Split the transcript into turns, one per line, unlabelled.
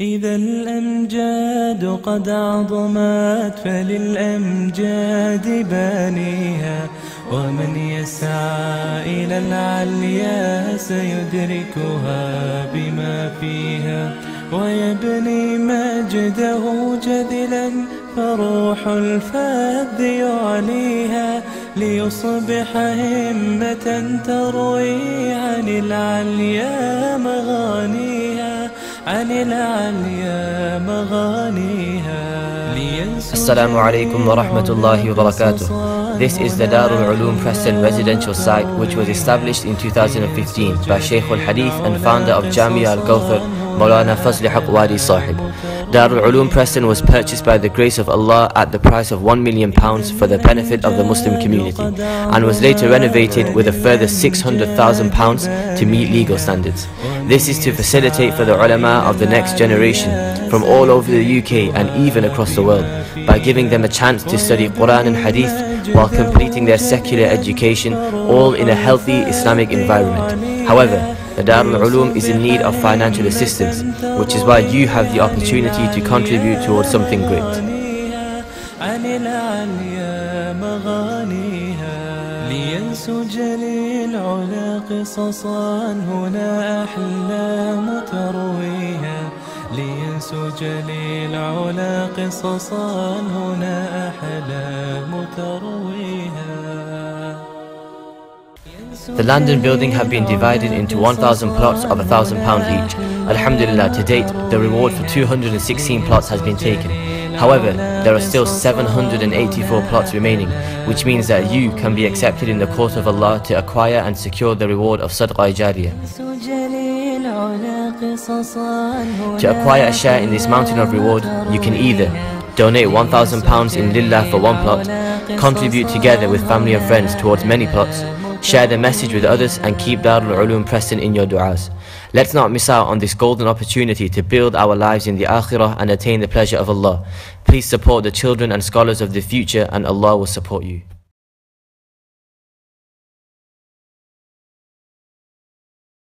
إذا الأمجاد قد عظمت فللأمجاد بانيها ومن يسعى إلى العليا سيدركها بما فيها ويبني مجده جذلا فروح الفذ يعليها ليصبح همة تروي عن العليا مغانيها. عن العليا مغانيها
Assalamu alaikum. This is the Darul Uloom Preston residential site which was established in 2015 by Sheikh al-Hadith and founder of Jamia al-Kauthar Maulana Fazli Haqwadi Sahib. Darul Uloom Preston was purchased by the grace of Allah at the price of 1 million pounds for the benefit of the Muslim community and was later renovated with a further 600,000 pounds to meet legal standards. This is to facilitate for the ulama of the next generation from all over the UK and even across the world by giving them a chance to study Quran and Hadith while completing their secular education all in a healthy Islamic environment. However, the Darul Uloom is in need of financial assistance, which is why you have the opportunity to contribute towards something great.
لينسج للعلا قصصا هنا أحلام ترويها لينسج للعلا قصصا هنا أحلام ترويها
The land and building have been divided into 1,000 plots of £1,000 each. Alhamdulillah, to date, the reward for 216 plots has been taken. However, there are still 784 plots remaining, which means that you can be accepted in the court of Allah to acquire and secure the reward of Sadaqah Jariyah. To acquire a share in this mountain of reward, you can either donate £1,000 in Lillah for one plot, contribute together with family and friends towards many plots, share the message with others and keep Darul Uloom Preston in your du'as. Let's not miss out on this golden opportunity to build our lives in the akhirah and attain the pleasure of Allah. Please support the children and scholars of the future and Allah will support you.